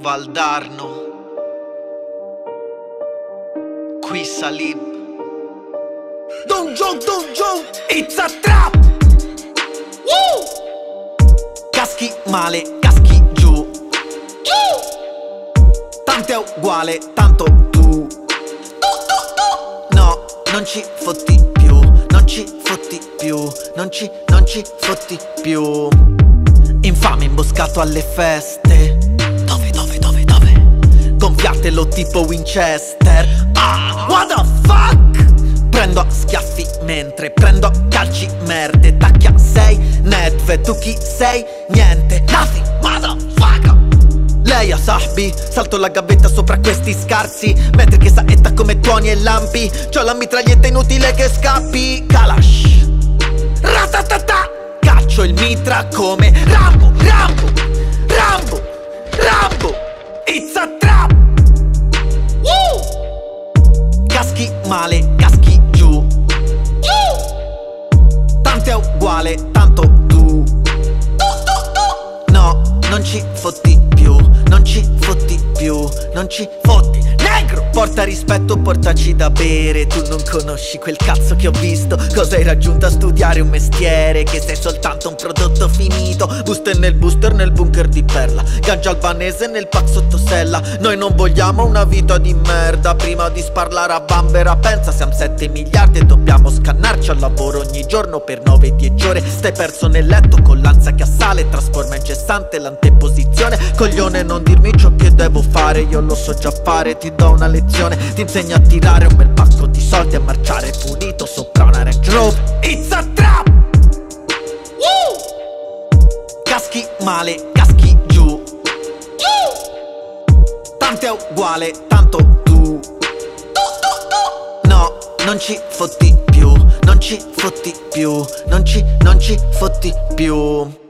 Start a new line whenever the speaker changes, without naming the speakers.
Valdarno Qui Salib.
Don't joke, don't joke, it's a trap. Woo!
Caschi male, caschi giù. Tanto è uguale, tanto tu. No, non ci fotti più Non ci fotti più Non ci, non ci fotti più. Infame imboscato alle feste Gonfiatelo tipo Winchester. Ah, what the fuck? Prendo a schiaffi mentre prendo a calci merde. Tacchia sei, netve, tu chi sei? Niente, nothing, motherfucker. Lei a sahbi, salto la gavetta sopra questi scarsi. Mentre che saetta come tuoni e lampi. C'ho la mitraglietta inutile che scappi. Kalash. Ratatata. Caccio il mitra come male, caschi giù. Tanto è uguale, tanto tu. No, non ci fotti più, non ci fotti più, non ci fotti Negro! Porta rispetto, portaci da bere. Tu non conosci quel cazzo che ho visto. Cosa hai raggiunto a studiare un mestiere? Che sei soltanto un prodotto finito. Booster nel booster nel bunker di perla. Gaggia albanese nel pack sottosella Noi non vogliamo una vita di merda. Prima di sparlare a bambera Pensa siamo 7 miliardi e dobbiamo scannarci al lavoro ogni giorno Per 9-10 ore. Stai perso nel letto con l'ansia che assale. Trasforma incessante l'anteposizione. Coglione non dirmi ciò che devo fare. Io lo so già fare. Ti do una lezione Ti insegno a tirare un bel pacco di soldi E marciare pulito sopra una Range Rover. It's a trap! Woo! Caschi male, caschi giù. Tanto è uguale, tanto tu. No, non ci fotti più Non ci fotti più Non ci, non ci fotti più